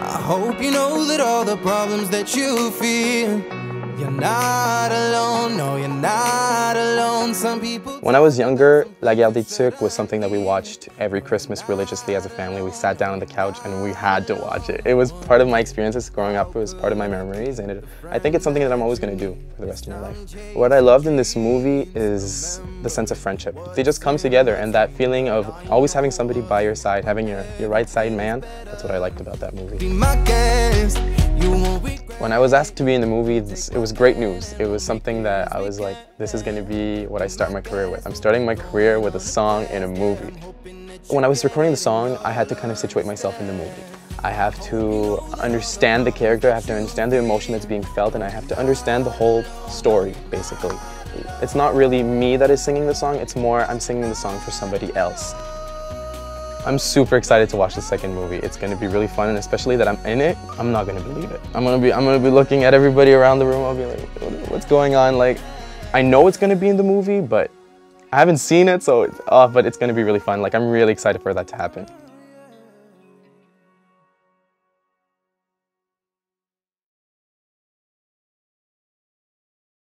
I hope you know that all the problems that you feel, you're not alone, no, you're not. When I was younger, La Guerre des Tuques was something that we watched every Christmas religiously as a family. We sat down on the couch and we had to watch it. It was part of my experiences growing up, it was part of my memories, and it, I think it's something that I'm always going to do for the rest of my life. What I loved in this movie is the sense of friendship. They just come together, and that feeling of always having somebody by your side, having your, your right side man, that's what I liked about that movie. When I was asked to be in the movie, this- it was great news. It was something that I was like, this is gonna be what I start my career with. I'm starting my career with a song in a movie. When I was recording the song, I had to kind of situate myself in the movie. I have to understand the character, I have to understand the emotion that's being felt, and I have to understand the whole story, basically. It's not really me that is singing the song, it's more I'm singing the song for somebody else. I'm super excited to watch the second movie. It's gonna be really fun, and especially that I'm in it, I'm not gonna believe it. I'm gonna be, I'm gonna be looking at everybody around the room. I'll be like, what's going on? Like, I know it's gonna be in the movie, but I haven't seen it, so, uh, but it's gonna be really fun. Like, I'm really excited for that to happen.